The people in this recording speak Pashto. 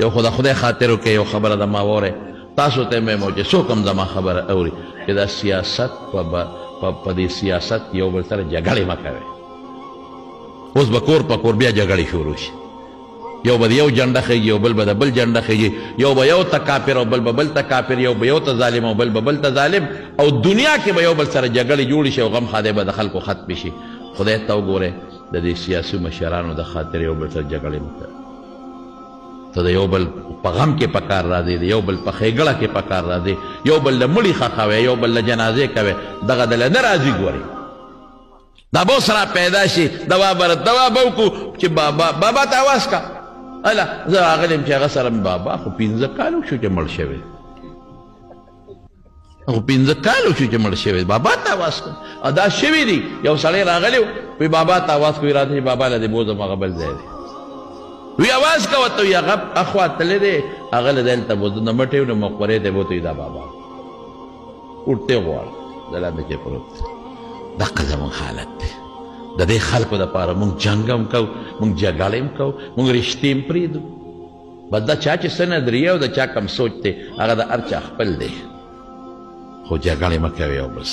یو خو د خدای خاطر وکړئ یو خبره د ما وره تاسو ته مې مو چې څوک هم زما خبره اوري چې دا سیاست په دې سیاست یو بل سره جګړې مه کوئ اوس به کور په کور بیا جګړې شروع شي یو به یو جنډه خېږي یو بل به د بل جنډه خېږي یو به یو ته کافر او بل به بل ته کافر یو به یو ته ظالم او بل به بل ته ظالم او دنیا کې به یو بل سره جګړې جوړې شي او غم ښادی به د خلکو ختم شي خدای ته وګوره د دې سیاسي مشرانو د خاطر یو بل سره جګړې مه کوئ ته د یو بل په غم کې پکار را دی یو بل په خېګړه کې پکار را دی یو بل له مړي خخوي یو بل له جنازې کوي دغه د نه راضي ګوري دا به سره پیدا شي دوا بر دوا به کو چې بابا بابا ته واس کا الا زه هغه لم چې هغه سره بابا خو پینځه کالو شو چې مړ شوی هغه پنځه کالو شو چې مړ شوی بابا ته اواز کړ او دا شوي دي یو سړی راغلی وی بابا ته اواز کوي راځي بابا له دې بوځم هغه بل ځای دی وی اواز کوه ته هغه اخوا تللی دی هغه له دلته بوځم د مټې نو مقبرې ته بوتوي دا بابا ورته غواړه د لاندې کې پروت دقه زموږ حالت دی د دې خلکو دپاره موږ جنګ هم کوو موږ جګړې هم کوو موږ رښتې هم پرېږدو بس د چا چې څه نظریه او د چا کم سوچ دی هغه د هر چا خپل دی خو جګړې مه کوئ او بس